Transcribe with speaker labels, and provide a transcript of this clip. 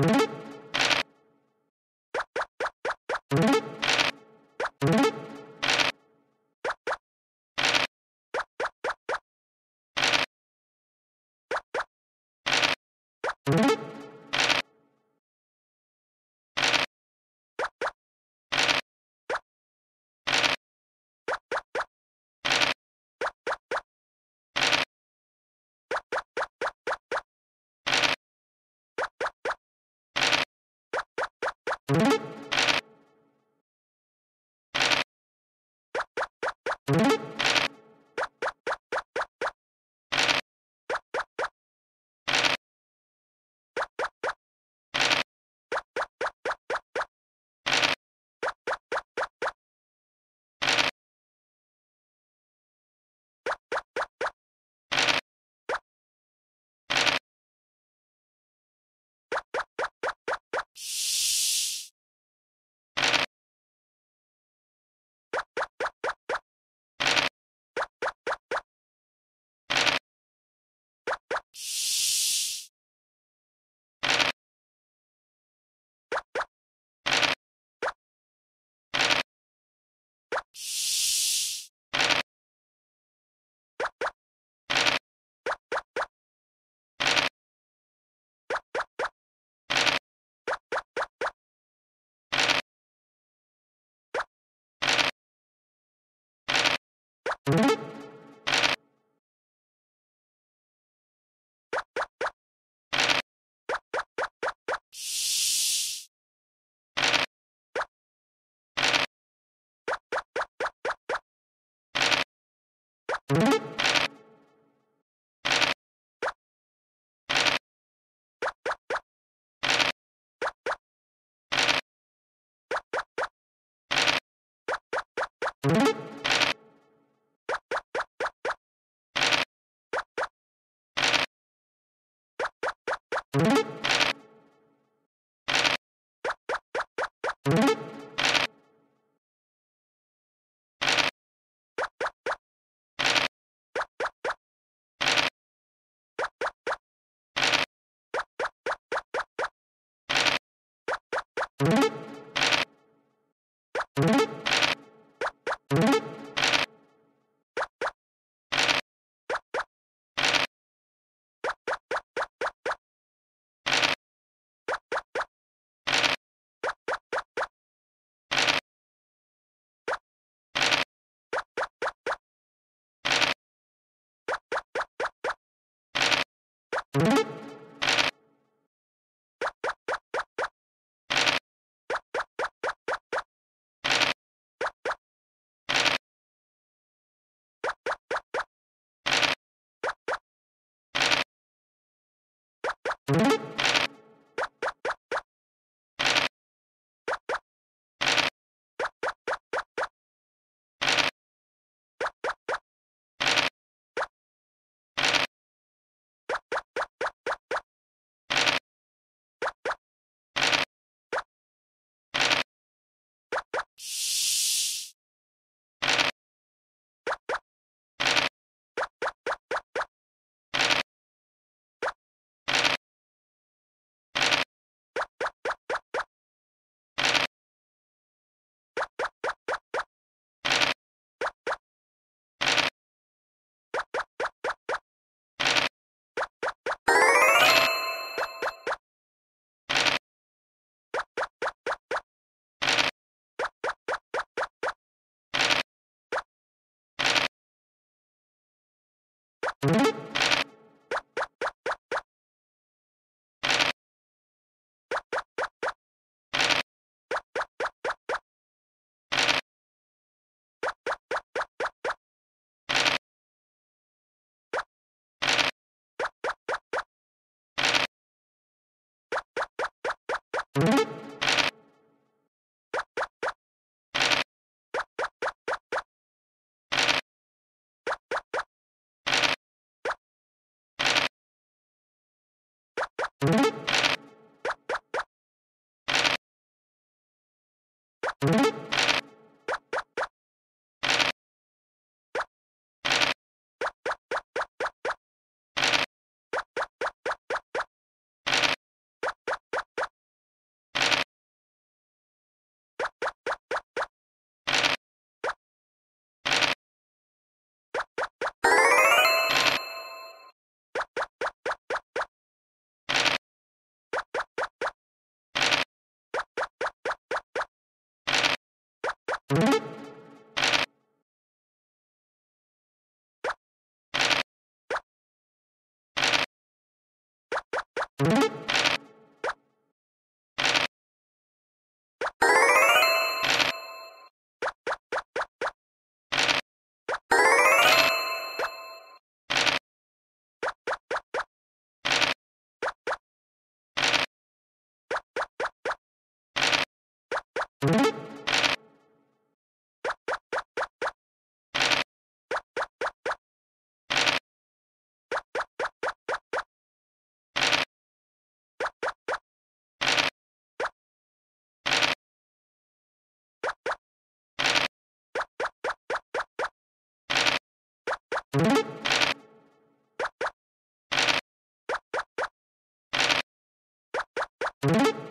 Speaker 1: you you you Thank you. Thank you you you you you